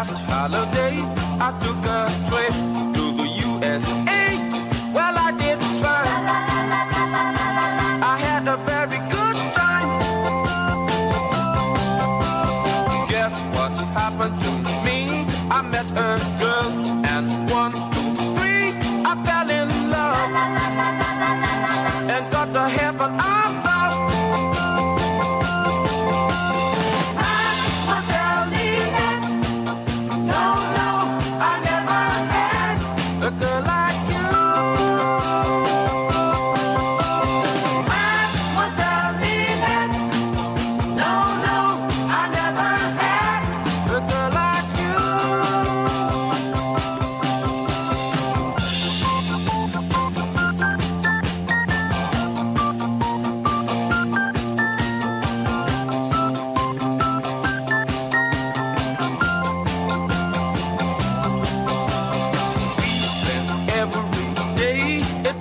last holiday, I took a trip to the USA. Well, I did fine. I had a very good time. Guess what happened to me? I met a girl,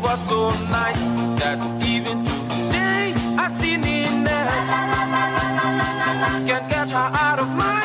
was so nice that even today I see Ninette. Can't get her out of my